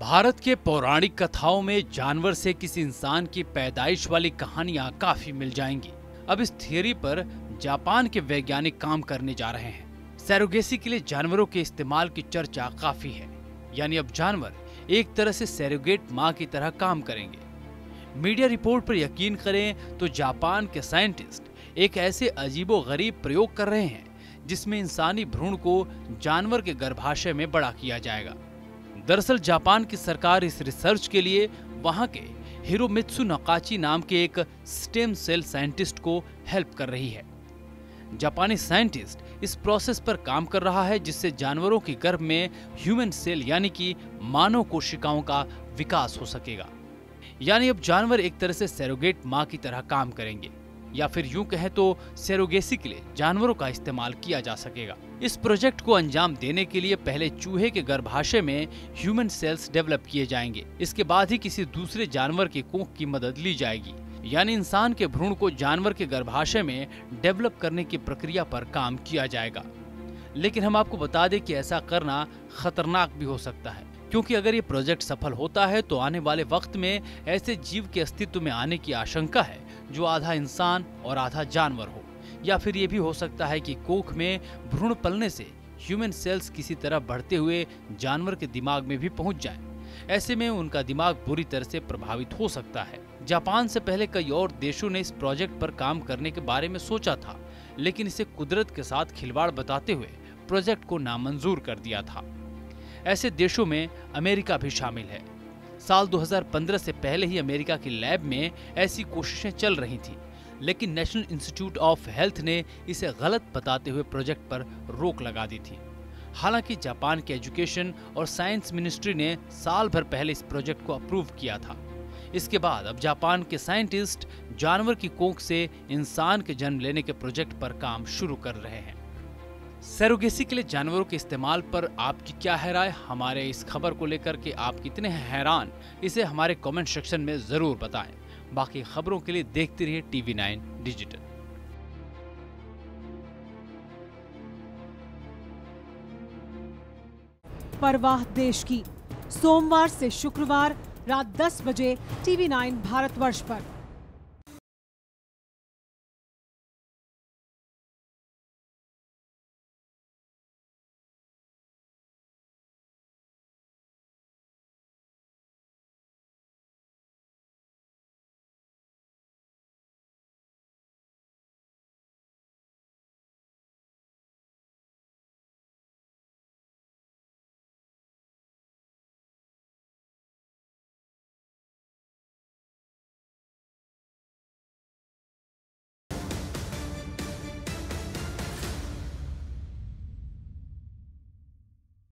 भारत के पौराणिक कथाओं में जानवर से किसी इंसान की पैदाइश वाली कहानियाँ काफ़ी मिल जाएँगी। अब इस थियोरी पर जापान के वैज्ञानिक काम करने जा रहे हैं। सैरोगेसी के लिए जानवरों के इस्तेमाल की चर्चा काफ़ी है। यानी अब जानवर एक तरह से सैरोगेट माँ की तरह काम करेंगे। मीडिया रिपोर्ट पर यकीन करें तो जापान के साइंटिस्ट एक ऐसे अजीबो गरीब प्रयोग कर रहे हैं, जिसमें इंसानी भ्रूण को जानवर के गर्भाशय में बड़ा किया जाएगा। दरअसल जापान की सरकार इस रिसर्च के लिए वहाँ के हिरोमित्सु नकाची नाम के एक स्टेम सेल साइंटिस्ट को हेल्प कर रही है। जापानी साइंटिस्ट इस प्रोसेस पर काम कर रहा है, जिससे जानवरों के गर्भ में ह्यूमन सेल यानी कि मानव कोशिकाओं का विकास हो सकेगा। यानी अब जानवर एक तरह से सेरोगेट माँ की तरह काम करेंगे, या फिर यूँ कहें तो सेरोगेसी के लिए जानवरों का इस्तेमाल किया जा सकेगा। इस प्रोजेक्ट को अंजाम देने के लिए पहले चूहे के गर्भाशय में ह्यूमन सेल्स डेवलप किए जाएँगे। इसके बाद ही किसी दूसरे जानवर के कोख की मदद ली जाएगी। यानी इंसान के भ्रूण को जानवर के गर्भाशय में डेवलप करने की प्रक्रिया पर काम किया जाएगा। लेकिन हम आपको बता दें कि ऐसा करना खतरनाक भी हो सकता है, क्योंकि अगर ये प्रोजेक्ट सफल होता है तो आने वाले वक्त में ऐसे जीव के अस्तित्व में आने की आशंका है, जो आधा इंसान और आधा जानवर हो। या फिर ये भी हो सकता है कि कोख में भ्रूण पलने से ह्यूमन सेल्स किसी तरह बढ़ते हुए जानवर के दिमाग में भी पहुँच जाए। ऐसे में उनका दिमाग बुरी तरह से प्रभावित हो सकता है। जापान से पहले कई और देशों ने इस प्रोजेक्ट पर काम करने के बारे में सोचा था, लेकिन इसे कुदरत के साथ खिलवाड़ बताते हुए प्रोजेक्ट को नामंजूर कर दिया था। ऐसे देशों में अमेरिका भी शामिल है। साल 2015 से पहले ही अमेरिका की लैब में ऐसी कोशिशें चल रही थी लेकिन नेशनल इंस्टीट्यूट ऑफ़ हेल्थ ने इसे गलत बताते हुए प्रोजेक्ट पर रोक लगा दी थी। हालाँकि जापान के एजुकेशन और साइंस मिनिस्ट्री ने साल भर पहले इस प्रोजेक्ट को अप्रूव किया था। इसके बाद अब जापान के साइंटिस्ट जानवर की कोख से इंसान के जन्म लेने के प्रोजेक्ट पर काम शुरू कर रहे हैं। सैरोगेसी के लिए जानवरों के इस्तेमाल पर आपकी क्या है राय? हमारे इस खबर को लेकर के आप कितने हैरान? इसे हमारे कमेंट सेक्शन में ज़रूर बताएँ। बाकी खबरों के लिए देखते रहिए टीवी नाइन डिजिटल। परवाह देश की। सोमवार से शुक्रवार रात 10 बजे टीवी 9 भारतवर्ष पर।